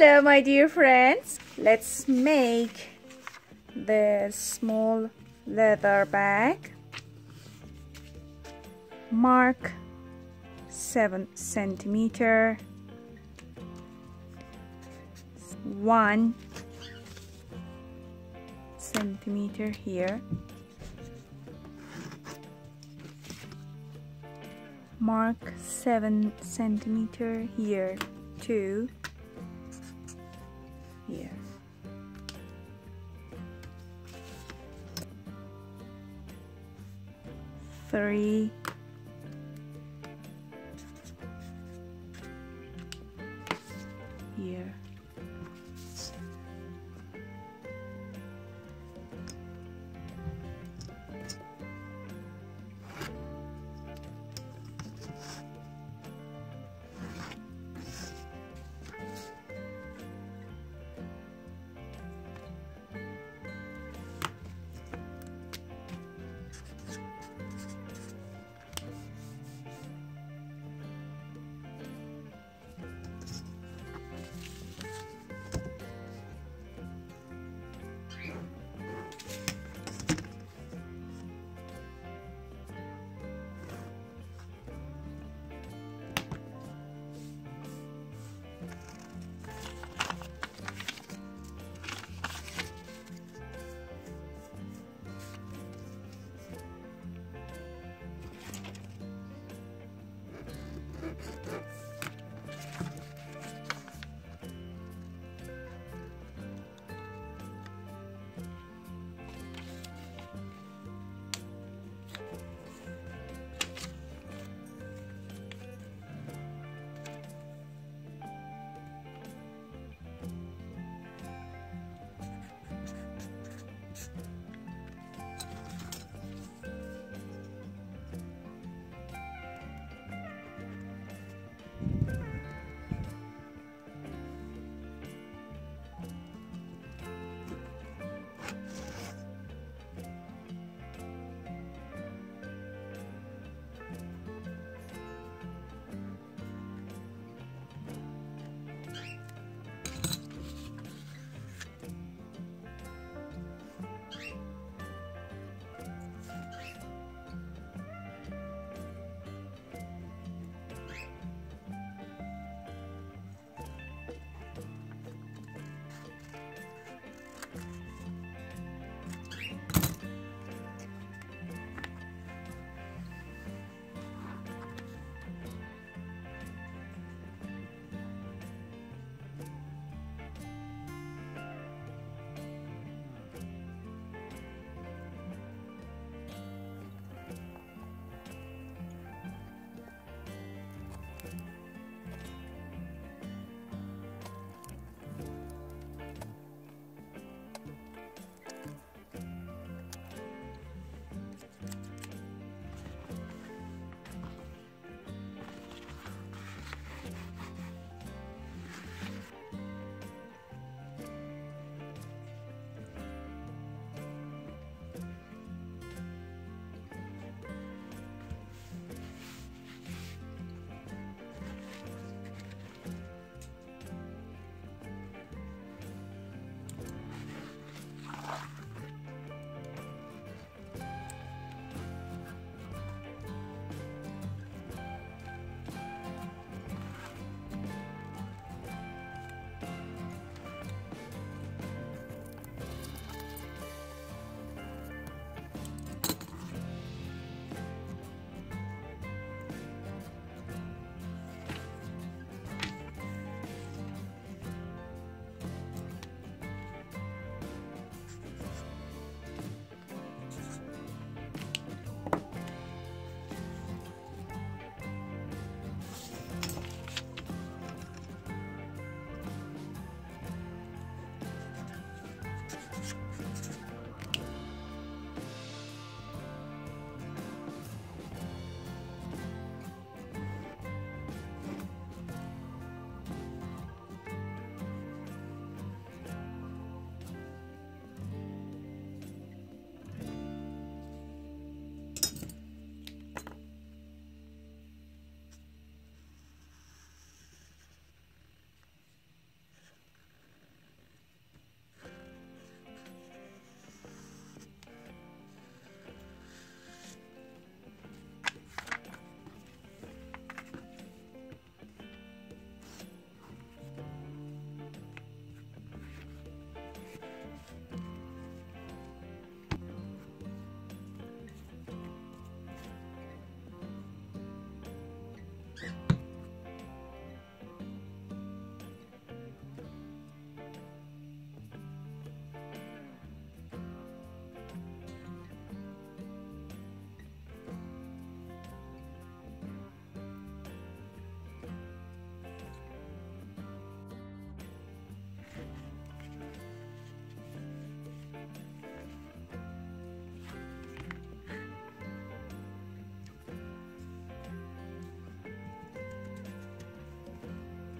Hello my dear friends. Let's make the small leather bag. Mark 7 centimeter 1 centimeter here mark 7 centimeter here too Three,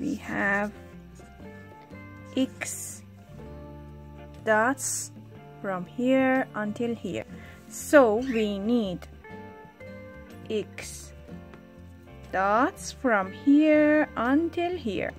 we have x dots from here until here. So we need x dots from here until here